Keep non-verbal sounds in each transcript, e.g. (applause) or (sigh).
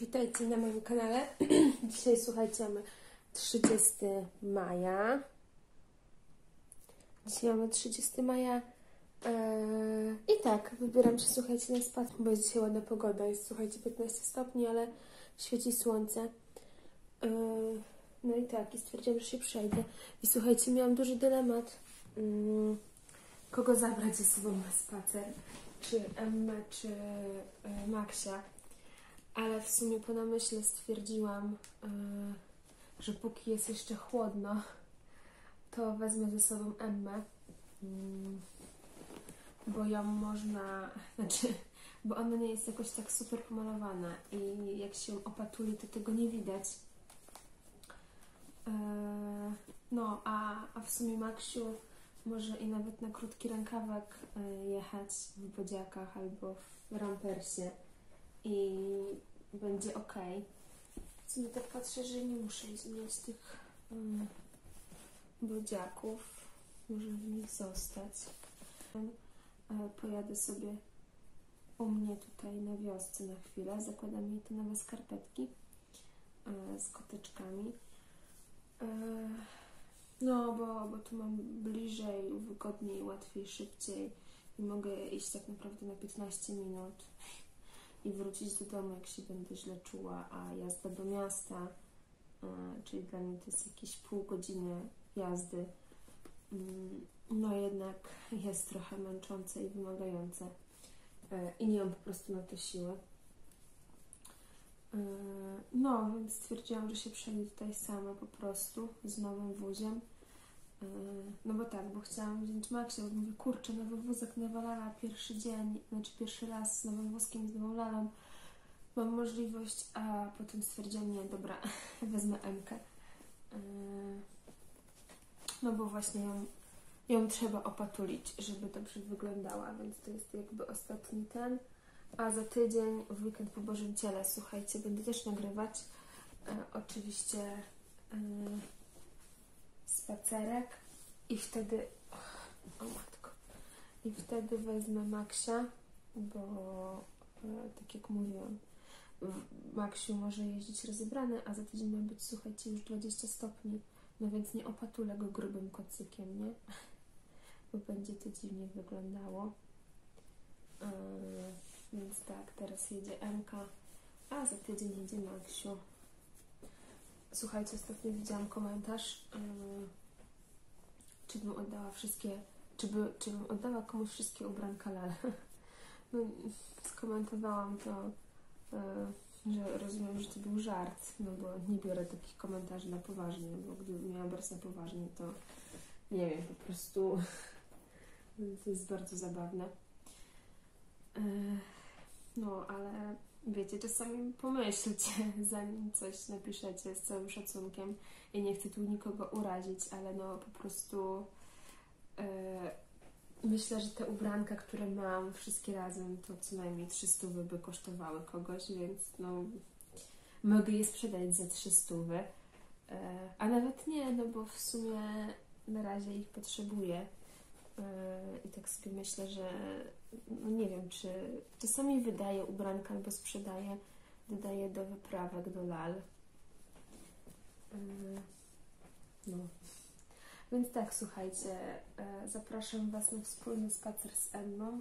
Witajcie na moim kanale. (clears throat) Dzisiaj słuchajcie, mamy 30 maja. Dzisiaj mamy 30 maja. Eee, I tak, wybieram się, słuchajcie, na spacer, bo jest dzisiaj ładna pogoda. Jest, słuchajcie, 15 stopni, ale świeci słońce. Eee, no i tak, i stwierdziłam, że się przejdę. I słuchajcie, miałam duży dylemat, mm, kogo zabrać ze sobą na spacer. Czy Emmę, czy e, Maksia. Ale w sumie po namyśle stwierdziłam, yy, że póki jest jeszcze chłodno, to wezmę ze sobą Emmę. Yy, bo ją można, (laughs) znaczy, bo ona nie jest jakoś tak super pomalowana i jak się opatuli, to tego nie widać. Yy, no, a, a w sumie Maksiu może i nawet na krótki rękawek yy, jechać w bodziakach albo w rampersie i będzie ok. W sumie tak patrzę, że nie muszę zmieniać tych um, bodziaków. Może w nich zostać. E, pojadę sobie u mnie tutaj na wiosce na chwilę. Zakładam jej te nowe skarpetki e, z koteczkami. E, no, bo, bo tu mam bliżej, wygodniej, łatwiej, szybciej i mogę iść tak naprawdę na 15 minut i wrócić do domu, jak się będę źle czuła, a jazda do miasta, czyli dla mnie to jest jakieś pół godziny jazdy, mm, no jednak (laughs) jest trochę męczące i wymagające e, i nie mam po prostu na to siły. E, no, więc stwierdziłam, że się przejdę tutaj sama po prostu z nowym wóziem. E, no bo tak, bo chciałam wziąć Maxie, bo mówię, kurczę, nowy wózek, nowa lala, pierwszy dzień, znaczy pierwszy raz z nowym wózkiem, z nową lalą, mam możliwość, a potem stwierdziłam, nie, dobra, (laughs) wezmę Emkę. E, no bo właśnie ją, ją trzeba opatulić, żeby dobrze wyglądała, więc to jest jakby ostatni ten. A za tydzień, w weekend po Bożym Ciele, słuchajcie, będę też nagrywać. E, oczywiście e, spacerek i wtedy o matko i wtedy wezmę Maksia, bo e, tak jak mówiłam Maksiu może jeździć rozebrany, a za tydzień ma być, słuchajcie, już 20 stopni, no więc nie opatulę go grubym kocykiem, nie? (laughs) Bo będzie to dziwnie wyglądało. Yy, więc tak, teraz jedzie Emka, a za tydzień jedzie Maksiu. Słuchajcie, ostatnio widziałam komentarz, yy, czy bym oddała wszystkie, czy, by, czy bym oddała komuś wszystkie ubranka Lal. (laughs) No, skomentowałam to, yy, że rozumiem, że to był żart, no bo nie biorę takich komentarzy na poważnie, bo gdybym miała brać na poważnie, to nie wiem, po prostu (laughs) to jest bardzo zabawne. Yy, no, ale wiecie, czasami pomyślcie, (laughs) zanim coś napiszecie z całym szacunkiem. I nie chcę tu nikogo urazić, ale no po prostu yy, myślę, że te ubranka, które mam wszystkie razem, to co najmniej 300 by kosztowały kogoś, więc no mogę je sprzedać za 300. Yy, e, a nawet nie, no bo w sumie na razie ich potrzebuję. Yy, I tak sobie myślę, że no nie wiem, czy czasami wydaję ubranka albo sprzedaję, dodaję do wyprawek, do lal. Yy, no. Więc tak, słuchajcie, yy, zapraszam Was na wspólny spacer z Emmą.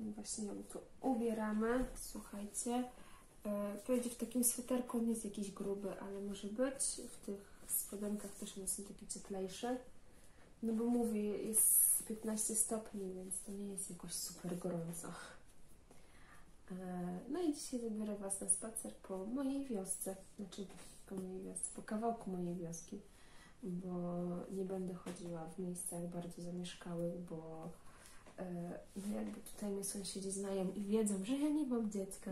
Właśnie ją tu ubieramy, słuchajcie. Pojedzie w takim sweterku, on jest jakiś gruby, ale może być. W tych spodenkach też one są takie cieplejsze. No bo mówię, jest 15 stopni, więc to nie jest jakoś super gorąco. E, no i dzisiaj zabiorę Was na spacer po mojej wiosce, znaczy po mojej wiosce, po kawałku mojej wioski, bo nie będę chodziła w miejscach bardzo zamieszkałych, bo e, no jakby tutaj mnie sąsiedzi znają i wiedzą, że ja nie mam dziecka,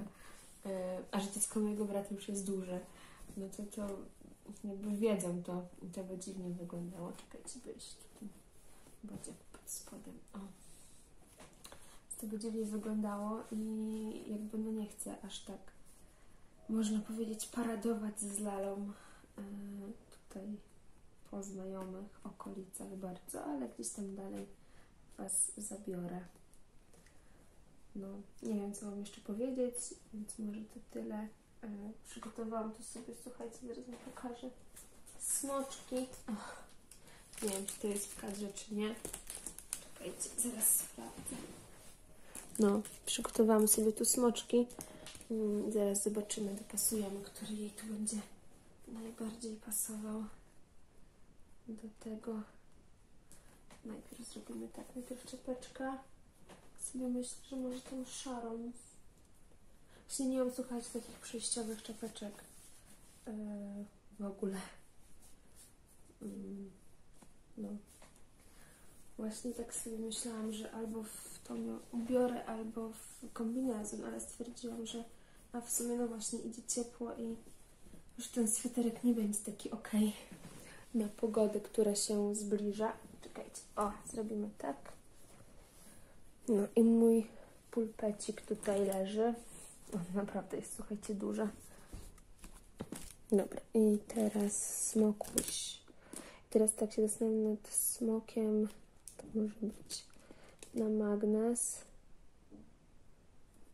e, a że dziecko mojego brata już jest duże, no to to jakby wiedzą to i to by dziwnie wyglądało. Czekajcie, tutaj będzie pod spodem. O. To by dziwnie wyglądało i jakby no nie chcę aż tak, można powiedzieć, paradować z lalą yy, tutaj po znajomych okolicach bardzo, ale gdzieś tam dalej Was zabiorę. No, nie wiem, co mam jeszcze powiedzieć, więc może to tyle. E, przygotowałam tu sobie, słuchajcie, zaraz wam pokażę. Smoczki. Ach, nie wiem, czy to jest w kadrze, czy nie. Czekajcie, zaraz sprawdzę. No, przygotowałam sobie tu smoczki. Mm, zaraz zobaczymy, dopasujemy, który jej tu będzie najbardziej pasował do tego. Najpierw zrobimy tak, najpierw czepeczka. Sobie myślę, że może tą szarą. Właśnie nie mam, słuchać takich przejściowych czepeczek yy, w ogóle. No. Właśnie tak sobie myślałam, że albo w to ubiorę, albo w kombinezon, ale stwierdziłam, że a w sumie no właśnie idzie ciepło i już ten sweterek nie będzie taki ok na pogodę, która się zbliża. Czekajcie, o, zrobimy tak. No i mój pulpecik tutaj leży. On naprawdę jest, słuchajcie, duży. Dobra, i teraz smokuś. Teraz tak się zastanawiam nad smokiem. Może być na magnes.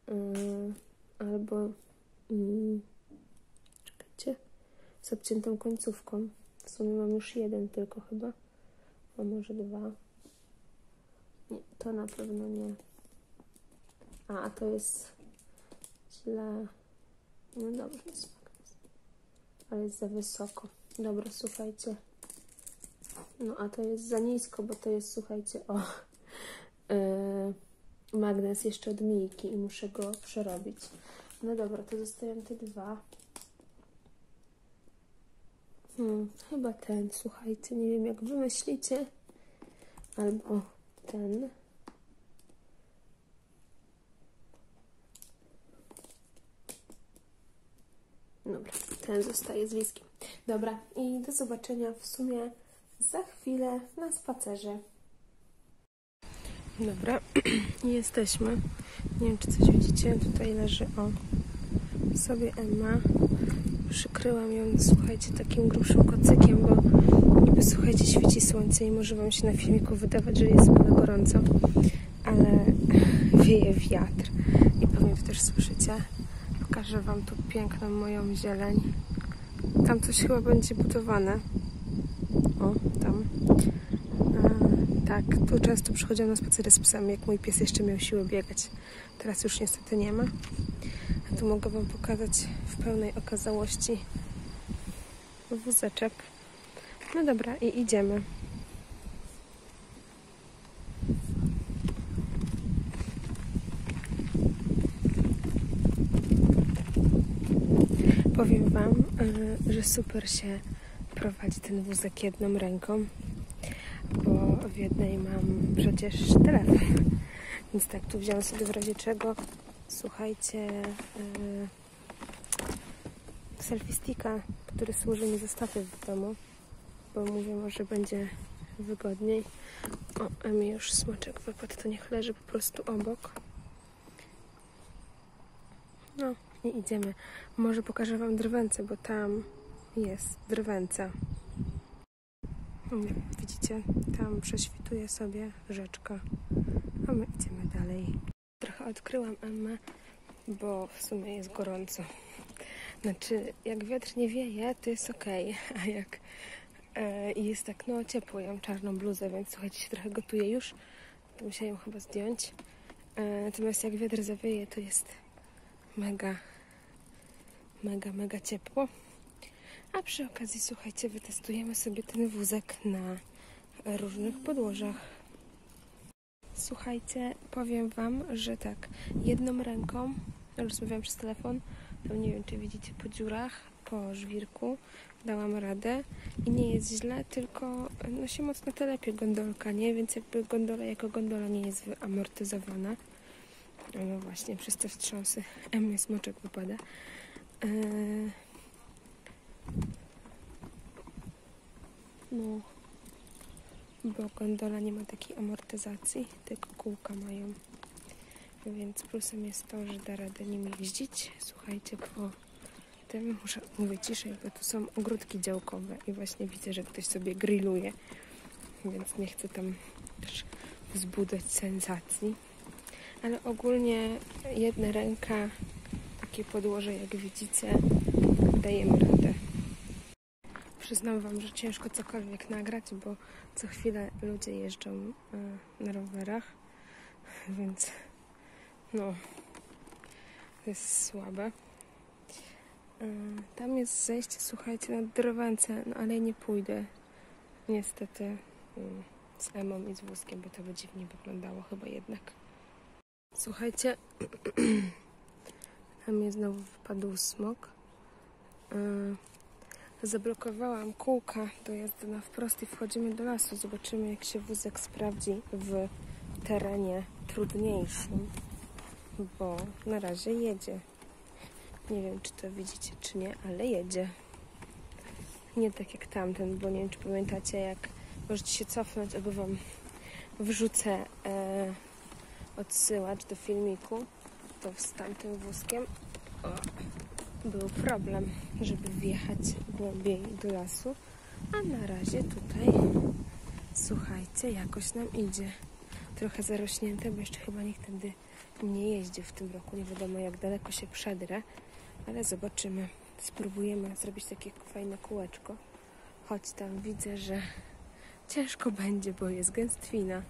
Yy, albo yy, czekajcie, z odciętą końcówką. W sumie mam już jeden tylko chyba. A może dwa. Nie, to na pewno nie. A, a to jest źle. No dobrze, jest magnes. Ale jest za wysoko. Dobra, słuchajcie. No a to jest za nisko, bo to jest, słuchajcie, o. Yy, magnes jeszcze od Mijki i muszę go przerobić. No dobra, to zostają te dwa. Hmm, chyba ten, słuchajcie, nie wiem jak wy myślicie. Albo ten. Dobra, ten zostaje z whisky. Dobra, i do zobaczenia w sumie za chwilę na spacerze. Dobra, (clears throat) jesteśmy. Nie wiem, czy coś widzicie. Tutaj leży o sobie Emma. Przykryłam ją, słuchajcie, takim grubszym kocykiem, bo niby, słuchajcie, świeci słońce i może Wam się na filmiku wydawać, że jest mega gorąco, ale (clears throat) wieje wiatr i pewnie to też słyszycie. Pokażę Wam tu piękną moją zieleń. Tam coś chyba będzie budowane. O, tam. Tak, tu często przychodziłam na spacery z psem, jak mój pies jeszcze miał siłę biegać. Teraz już niestety nie ma. A tu mogę Wam pokazać w pełnej okazałości wózeczek. No dobra, i idziemy. Powiem Wam, e, że super się prowadzi ten wózek jedną ręką bo w jednej mam przecież telefon. Więc tak, tu wziąłem sobie w razie czego, słuchajcie, yy, selfie sticka, który służy mi zestawy w domu, bo mówię, może będzie wygodniej. O, a mi już smoczek wypadł, to niech leży po prostu obok. No i idziemy. Może pokażę Wam drwęce, bo tam jest drwęca. Widzicie, tam prześwituje sobie rzeczka, a my idziemy dalej. Trochę odkryłam Emmę, bo w sumie jest gorąco. Znaczy, jak wiatr nie wieje, to jest ok, a jak e, jest tak, no ciepło, ja mam czarną bluzę, więc słuchajcie, się trochę gotuje już, to musiałam ją chyba zdjąć. E, natomiast jak wiatr zawieje, to jest mega, mega, mega ciepło. A przy okazji, słuchajcie, wytestujemy sobie ten wózek na różnych podłożach. Słuchajcie, powiem Wam, że tak, jedną ręką, rozmawiałam przez telefon, to nie wiem, czy widzicie po dziurach, po żwirku, dałam radę i nie jest źle, tylko no się mocno telepie gondolka, nie? Więc jakby gondola jako gondola nie jest wyamortyzowana. No właśnie, przez te wstrząsy M smoczek wypada. Yy no, bo gondola nie ma takiej amortyzacji, tylko kółka mają. Więc plusem jest to, że da radę nim jeździć. Słuchajcie, po tym muszę mówić ciszej, bo tu są ogródki działkowe i właśnie widzę, że ktoś sobie grilluje, więc nie chcę tam też wzbudzać sensacji. Ale ogólnie jedna ręka takie podłoże, jak widzicie, dajemy radę. Przyznam Wam, że ciężko cokolwiek nagrać, bo co chwilę ludzie jeżdżą e, na rowerach, (laughs) więc no, jest słabe. E, Tam jest zejście, słuchajcie, na drowence, no ale nie pójdę. Niestety mm, z Emą i z wózkiem, bo to by dziwnie wyglądało chyba jednak. Słuchajcie, (clears throat) tam mi znowu wpadł smok. Zablokowałam kółka do jazdy na wprost i wchodzimy do lasu. Zobaczymy, jak się wózek sprawdzi w terenie trudniejszym, bo na razie jedzie. Nie wiem, czy to widzicie, czy nie, ale jedzie. Nie tak jak tamten, bo nie wiem, czy pamiętacie, jak możecie się cofnąć, albo wam wrzucę e, odsyłacz do filmiku, to z tamtym wózkiem o, był problem, żeby wjechać głębiej do lasu, a na razie tutaj słuchajcie, jakoś nam idzie. Trochę zarośnięte, bo jeszcze chyba nikt tędy nie jeździ w tym roku. Nie wiadomo, jak daleko się przedrę, ale zobaczymy. Spróbujemy zrobić takie fajne kółeczko. Choć tam widzę, że ciężko będzie, bo jest gęstwina.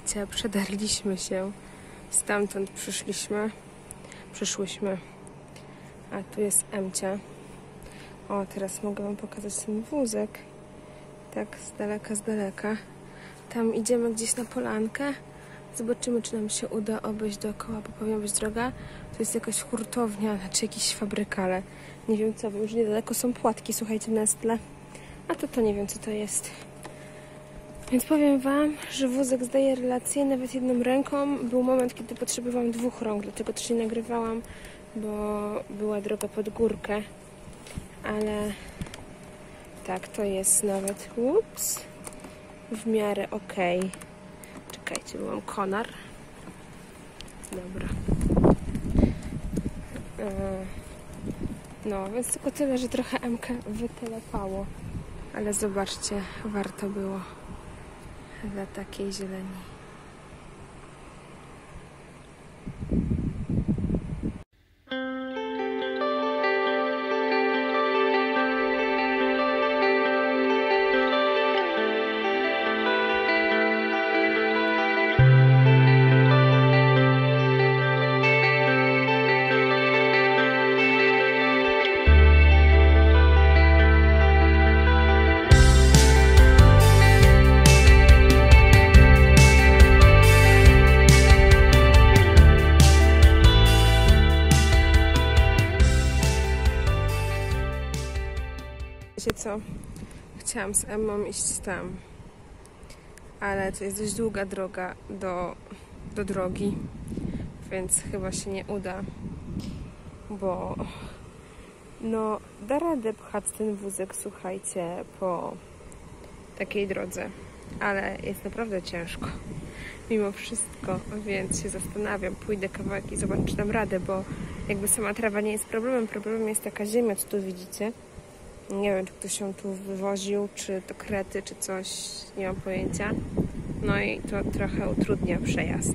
Słuchajcie, przedarliśmy się. Stamtąd przyszliśmy. Przyszłyśmy. A tu jest Emcia. O, teraz mogę Wam pokazać ten wózek. Tak z daleka, z daleka. Tam idziemy gdzieś na polankę. Zobaczymy, czy nam się uda obejść dookoła, bo powinna być droga. To jest jakaś hurtownia, znaczy jakiś fabrykale. Nie wiem co, bo już niedaleko są płatki, słuchajcie, Nestle. A to to nie wiem, co to jest. Więc powiem Wam, że wózek zdaje relację nawet jedną ręką. Był moment, kiedy potrzebowałam dwóch rąk, dlatego też nie nagrywałam, bo była droga pod górkę. Ale tak, to jest nawet, ups, w miarę ok. Czekajcie, byłam konar. Dobra. E, No, więc tylko tyle, że trochę MK wytelepało. Ale zobaczcie, warto było dla Wiecie co? Chciałam z Emmą iść tam, ale to jest dość długa droga do, do drogi, więc chyba się nie uda, bo no da radę pchać ten wózek, słuchajcie, po takiej drodze, ale jest naprawdę ciężko mimo wszystko, więc się zastanawiam, pójdę kawałek i zobaczę, czy dam radę, bo jakby sama trawa nie jest problemem, problemem jest taka ziemia, co tu widzicie. Nie wiem, czy ktoś ją tu wywoził, czy to krety, czy coś, nie mam pojęcia. No i to trochę utrudnia przejazd.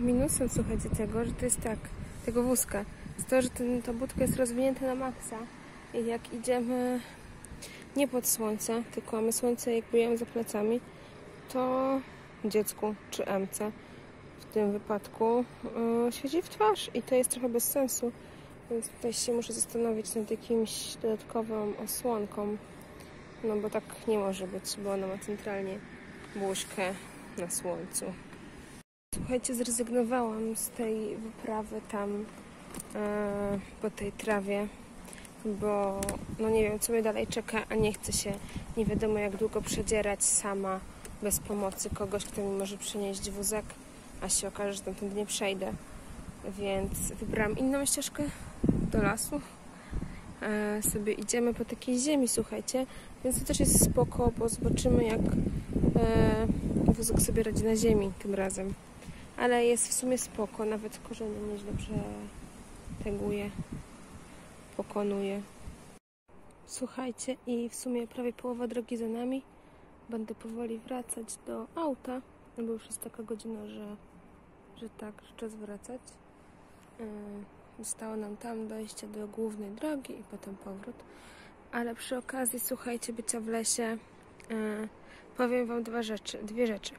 Minusem, słuchajcie, tego, że to jest tak, tego wózka, jest to, że ten, ta budka jest rozwinięta na maksa I jak idziemy nie pod słońce, tylko mamy słońce jakby ją za plecami, to dziecku czy MC w tym wypadku yy, w twarz i to jest trochę bez sensu. Więc tutaj się muszę zastanowić nad jakimś dodatkową osłonką. No bo tak nie może być, bo ona ma centralnie buźkę na słońcu. Słuchajcie, zrezygnowałam z tej wyprawy tam e, po tej trawie, bo no nie wiem, co mnie dalej czeka, a nie chcę się nie wiadomo jak długo przedzierać sama bez pomocy kogoś, kto mi może przynieść wózek, a się okaże, że tamtędy nie przejdę. Więc wybrałam inną ścieżkę do lasu. E, sobie idziemy po takiej ziemi, słuchajcie. Więc to też jest spoko, bo zobaczymy jak e, wózek sobie radzi na ziemi tym razem. Ale jest w sumie spoko, nawet korzenie nieźle przeteguje, pokonuje. Słuchajcie, i w sumie prawie połowa drogi za nami. Będę powoli wracać do auta, no bo już jest taka godzina, że, że tak, że czas wracać. Yy, zostało nam tam dojście do głównej drogi i potem powrót. Ale przy okazji, słuchajcie, bycia w lesie, yy, powiem Wam dwa rzeczy, dwie rzeczy.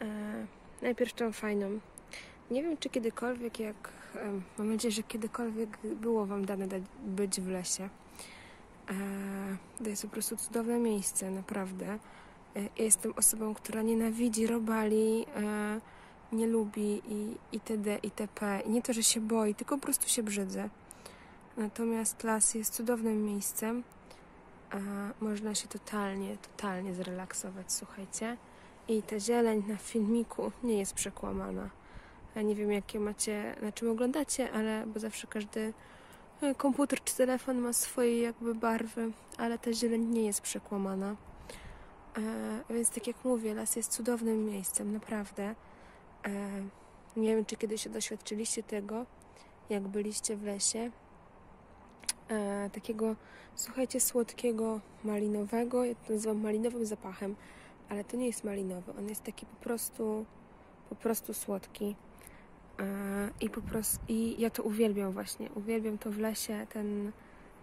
Yy, najpierw tą fajną. Nie wiem, czy kiedykolwiek, jak mam nadzieję, że kiedykolwiek było Wam dane być w lesie. To jest po prostu cudowne miejsce, naprawdę. Ja jestem osobą, która nienawidzi robali, nie lubi i itd., itp. I nie to, że się boi, tylko po prostu się brzydzę. Natomiast las jest cudownym miejscem. Można się totalnie, totalnie zrelaksować, słuchajcie. I ta zieleń na filmiku nie jest przekłamana. Ja nie wiem, jakie macie, na czym oglądacie, ale bo zawsze każdy e, komputer czy telefon ma swoje jakby barwy, ale ta zieleń nie jest przekłamana. E, więc tak jak mówię, las jest cudownym miejscem, naprawdę. E, nie wiem, czy kiedyś doświadczyliście tego, jak byliście w lesie. E, takiego, słuchajcie, słodkiego malinowego, ja to nazywam malinowym zapachem, ale to nie jest malinowy, on jest taki po prostu, po prostu słodki. E, I po prostu, i ja to uwielbiam właśnie, uwielbiam to w lesie, ten,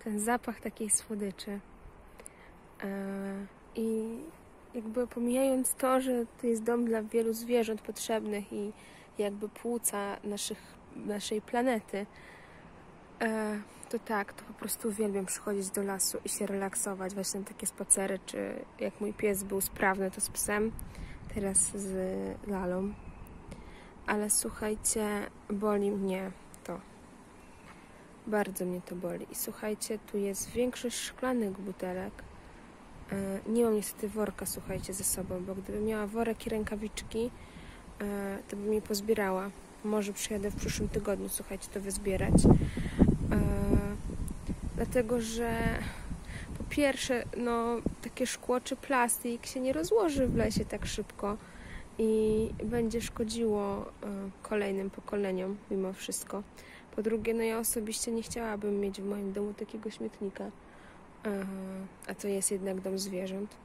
ten zapach takiej słodyczy. I jakby pomijając to, że to jest dom dla wielu zwierząt potrzebnych i jakby płuca naszych, naszej planety, e, to tak, to po prostu uwielbiam przychodzić do lasu i się relaksować, właśnie na takie spacery, czy jak mój pies był sprawny, to z psem, teraz z lalą. Ale słuchajcie, boli mnie to. Bardzo mnie to boli. I słuchajcie, tu jest większość szklanych butelek, nie mam niestety worka, słuchajcie, ze sobą, bo gdybym miała worek i rękawiczki, e, to bym je pozbierała. Może przyjadę w przyszłym tygodniu, słuchajcie, to wyzbierać. E, dlatego, że po pierwsze, no, takie szkło czy plastik się nie rozłoży w lesie tak szybko i będzie szkodziło kolejnym pokoleniom mimo wszystko. Po drugie, no ja osobiście nie chciałabym mieć w moim domu takiego śmietnika a to jest jednak dom zwierząt.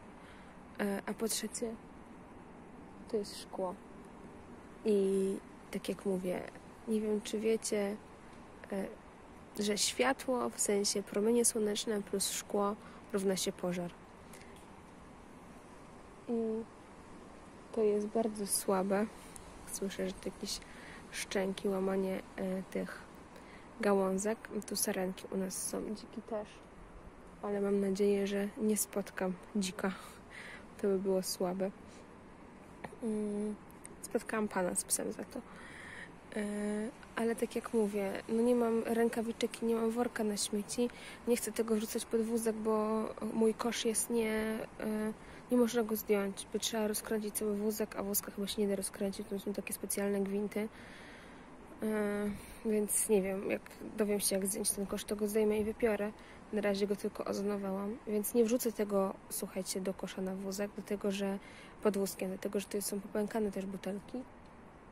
E, a po trzecie, to jest szkło. I tak jak mówię, nie wiem, czy wiecie, e, że światło, w sensie promienie słoneczne plus szkło równa się pożar. I to jest bardzo słabe. Słyszę, że to jakieś szczęki, łamanie e, tych gałązek. Tu sarenki u nas są, dziki też ale mam nadzieję, że nie spotkam dzika. To by było słabe. Mm, spotkałam pana z psem za to. E, ale tak jak mówię, no nie mam rękawiczek i nie mam worka na śmieci. Nie chcę tego wrzucać pod wózek, bo mój kosz jest nie... E, nie można go zdjąć, by trzeba rozkręcić cały wózek, a wózka chyba się nie da rozkręcić. To są takie specjalne gwinty. E, więc nie wiem, jak dowiem się, jak zdjąć ten kosz, to go zdejmę i wypiorę. Na razie go tylko ozonowałam, więc nie wrzucę tego, słuchajcie, do kosza na wózek, dlatego że pod wózkiem, dlatego że to są popękane też butelki.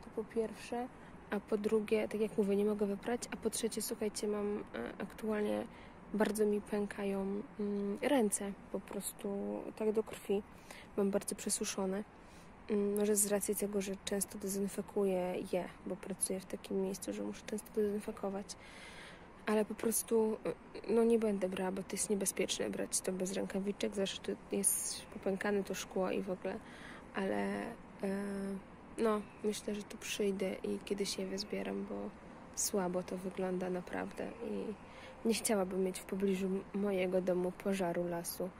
To po pierwsze. A po drugie, tak jak mówię, nie mogę wyprać. A po trzecie, słuchajcie, mam e, aktualnie bardzo mi pękają mm, ręce po prostu tak do krwi. Mam bardzo przesuszone. Mm, może z racji tego, że często dezynfekuję je, bo pracuję w takim miejscu, że muszę często dezynfekować. Ale po prostu no nie będę brała, bo to jest niebezpieczne brać to bez rękawiczek, zresztą tu jest popękane to szkło i w ogóle, ale e, no myślę, że tu przyjdę i kiedyś je wyzbieram, bo słabo to wygląda naprawdę. I nie chciałabym mieć w pobliżu mojego domu pożaru lasu.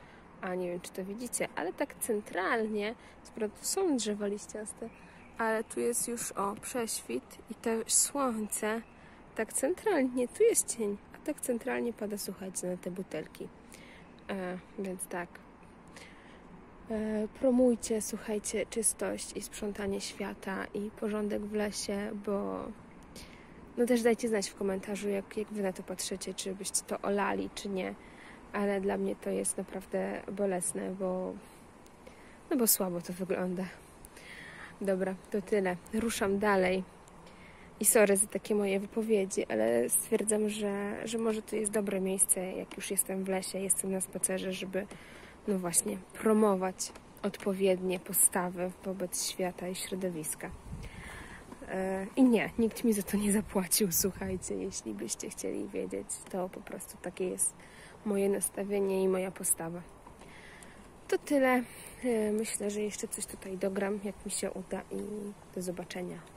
A nie wiem, czy to widzicie, ale tak centralnie, tu są drzewa liściaste, ale tu jest już o prześwit i to słońce, tak centralnie, tu jest cień, a tak centralnie pada, słuchajcie, na te butelki. E, więc tak. E, promujcie, słuchajcie, czystość i sprzątanie świata i porządek w lesie, bo no też dajcie znać w komentarzu, jak, jak wy na to patrzycie, czy byście to olali, czy nie. Ale dla mnie to jest naprawdę bolesne, bo no bo słabo to wygląda. Dobra, to tyle. Ruszam dalej. I sorry za takie moje wypowiedzi, ale stwierdzam, że, że może to jest dobre miejsce, jak już jestem w lesie, jestem na spacerze, żeby no właśnie promować odpowiednie postawy wobec świata i środowiska. E, I nie, nikt mi za to nie zapłacił, słuchajcie, jeśli byście chcieli wiedzieć, to po prostu takie jest moje nastawienie i moja postawa. To tyle. E, myślę, że jeszcze coś tutaj dogram, jak mi się uda i do zobaczenia.